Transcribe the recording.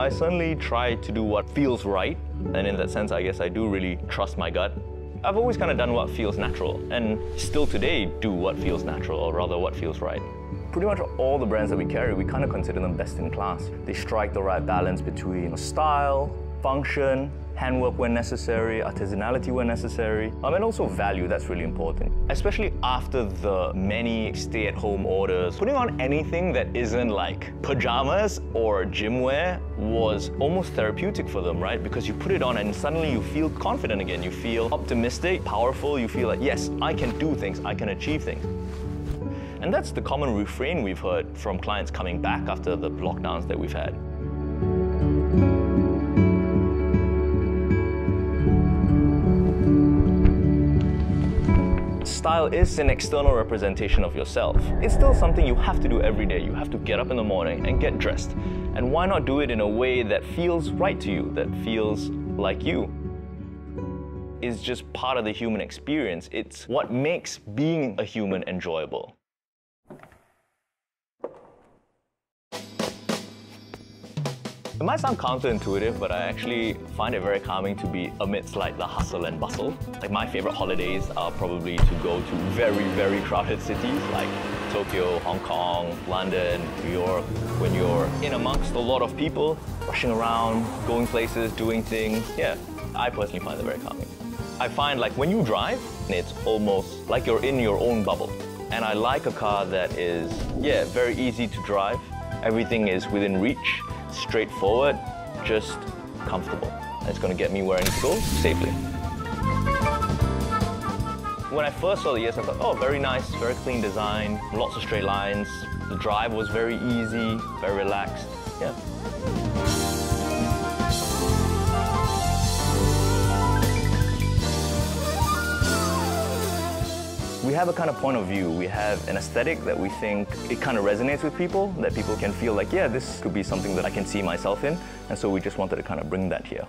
I certainly try to do what feels right. And in that sense, I guess I do really trust my gut. I've always kind of done what feels natural and still today do what feels natural or rather what feels right. Pretty much all the brands that we carry, we kind of consider them best in class. They strike the right balance between style, function, handwork when necessary, artisanality when necessary, um, and also value, that's really important. Especially after the many stay-at-home orders, putting on anything that isn't like pajamas or gym wear was almost therapeutic for them, right? Because you put it on and suddenly you feel confident again, you feel optimistic, powerful, you feel like, yes, I can do things, I can achieve things. And that's the common refrain we've heard from clients coming back after the lockdowns that we've had. Style is an external representation of yourself. It's still something you have to do every day. You have to get up in the morning and get dressed. And why not do it in a way that feels right to you, that feels like you? Is just part of the human experience. It's what makes being a human enjoyable. It might sound counterintuitive, but I actually find it very calming to be amidst like the hustle and bustle. Like my favorite holidays are probably to go to very, very crowded cities like Tokyo, Hong Kong, London, New York. When you're in amongst a lot of people, rushing around, going places, doing things, yeah, I personally find it very calming. I find like when you drive, it's almost like you're in your own bubble. And I like a car that is, yeah, very easy to drive. Everything is within reach straightforward, just comfortable. it's going to get me where I need to go safely. When I first saw the ES, I thought, oh, very nice, very clean design, lots of straight lines. The drive was very easy, very relaxed. Yeah. We have a kind of point of view. We have an aesthetic that we think it kind of resonates with people, that people can feel like, yeah, this could be something that I can see myself in. And so we just wanted to kind of bring that here.